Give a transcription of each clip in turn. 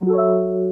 Música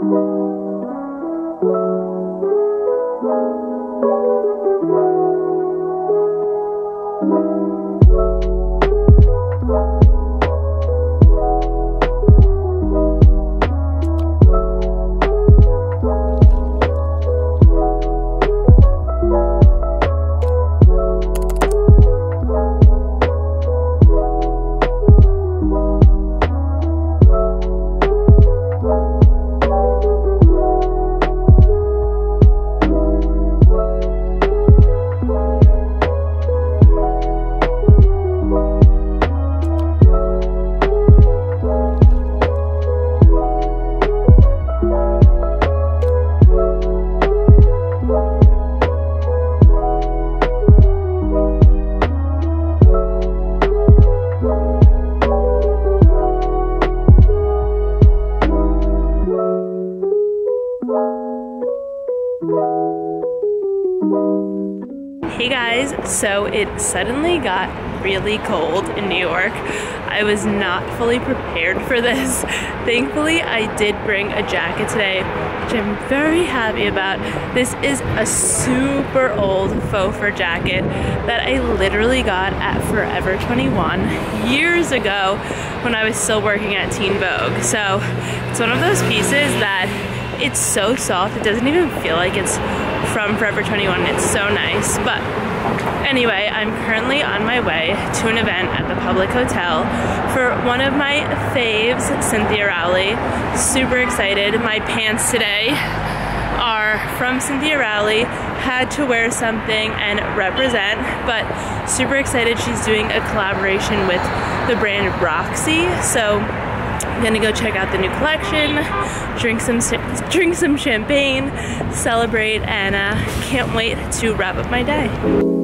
Hey so it suddenly got really cold in New York. I was not fully prepared for this. Thankfully, I did bring a jacket today, which I'm very happy about. This is a super old faux fur jacket that I literally got at Forever 21 years ago when I was still working at Teen Vogue. So it's one of those pieces that it's so soft, it doesn't even feel like it's from Forever 21. It's so nice. But anyway, I'm currently on my way to an event at the Public Hotel for one of my faves, Cynthia Rowley. Super excited. My pants today are from Cynthia Rowley. Had to wear something and represent, but super excited. She's doing a collaboration with the brand Roxy. So I'm gonna go check out the new collection, drink some drink some champagne, celebrate, and uh, can't wait to wrap up my day.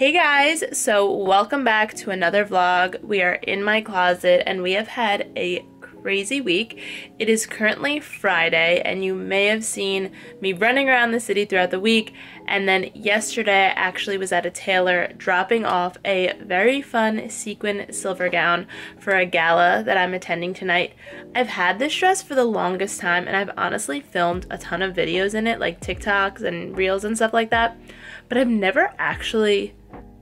Hey guys, so welcome back to another vlog. We are in my closet and we have had a crazy week. It is currently Friday and you may have seen me running around the city throughout the week and then yesterday I actually was at a tailor dropping off a very fun sequin silver gown for a gala that I'm attending tonight. I've had this dress for the longest time and I've honestly filmed a ton of videos in it like TikToks and reels and stuff like that but I've never actually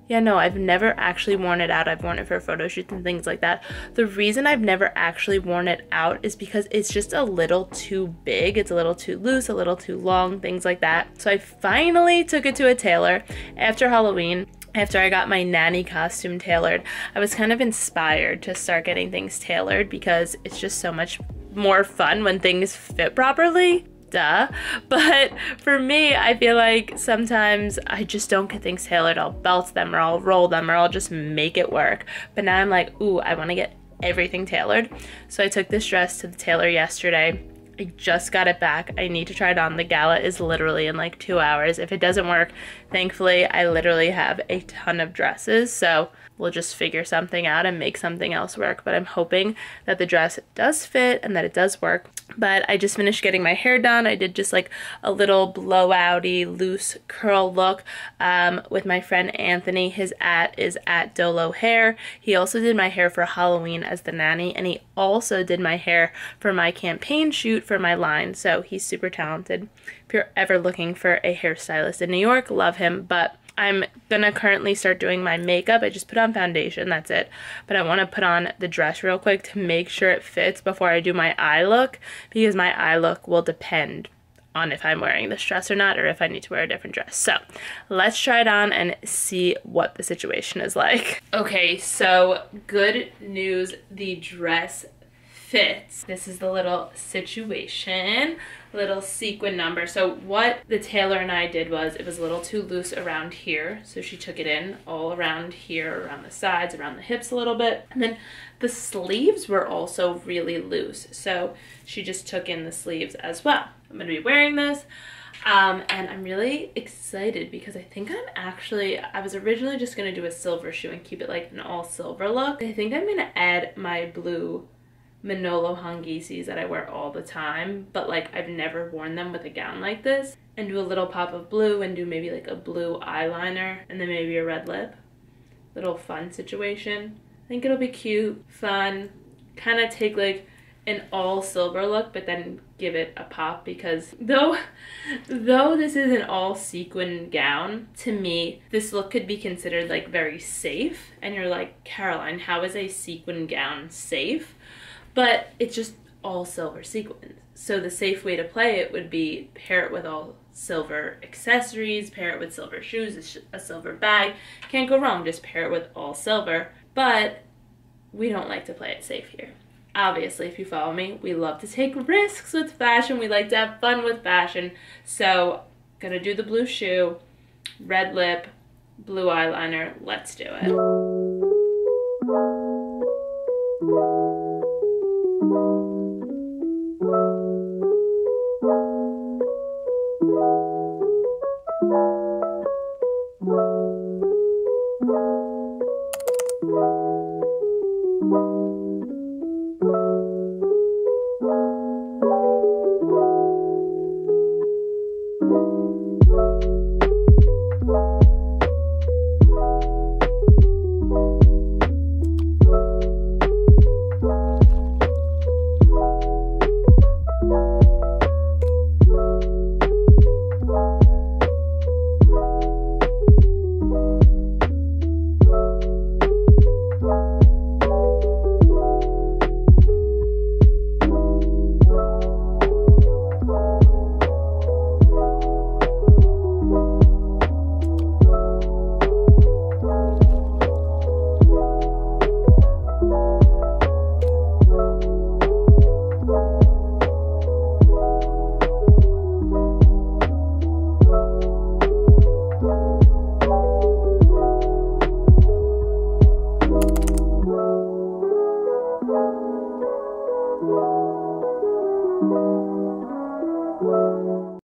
yeah, no, I've never actually worn it out. I've worn it for photo shoots and things like that. The reason I've never actually worn it out is because it's just a little too big. It's a little too loose, a little too long, things like that. So I finally took it to a tailor after Halloween after I got my nanny costume tailored, I was kind of inspired to start getting things tailored because it's just so much more fun when things fit properly duh. But for me, I feel like sometimes I just don't get things tailored. I'll belt them or I'll roll them or I'll just make it work. But now I'm like, ooh, I want to get everything tailored. So I took this dress to the tailor yesterday. I just got it back. I need to try it on. The gala is literally in like two hours. If it doesn't work, thankfully, I literally have a ton of dresses. So we'll just figure something out and make something else work. But I'm hoping that the dress does fit and that it does work. But I just finished getting my hair done. I did just like a little blowouty, loose curl look um, with my friend Anthony. His at is at Dolo Hair. He also did my hair for Halloween as the nanny, and he also did my hair for my campaign shoot for my line. So he's super talented. If you're ever looking for a hairstylist in New York, love him. But I'm gonna currently start doing my makeup. I just put on foundation, that's it. But I wanna put on the dress real quick to make sure it fits before I do my eye look because my eye look will depend on if I'm wearing this dress or not or if I need to wear a different dress. So let's try it on and see what the situation is like. Okay, so good news, the dress fits. This is the little situation little sequin number. So what the tailor and I did was it was a little too loose around here. So she took it in all around here, around the sides, around the hips a little bit. And then the sleeves were also really loose. So she just took in the sleeves as well. I'm gonna be wearing this. Um, and I'm really excited because I think I'm actually, I was originally just gonna do a silver shoe and keep it like an all silver look. I think I'm gonna add my blue Manolo Hangisis that I wear all the time, but like I've never worn them with a gown like this. And do a little pop of blue and do maybe like a blue eyeliner and then maybe a red lip. Little fun situation. I think it'll be cute, fun, kind of take like an all silver look but then give it a pop because though though this is an all sequin gown to me this look could be considered like very safe and you're like Caroline how is a sequin gown safe but it's just all silver sequins. So the safe way to play it would be pair it with all silver accessories, pair it with silver shoes, a silver bag. Can't go wrong, just pair it with all silver. But we don't like to play it safe here. Obviously, if you follow me, we love to take risks with fashion. We like to have fun with fashion. So, gonna do the blue shoe, red lip, blue eyeliner. Let's do it.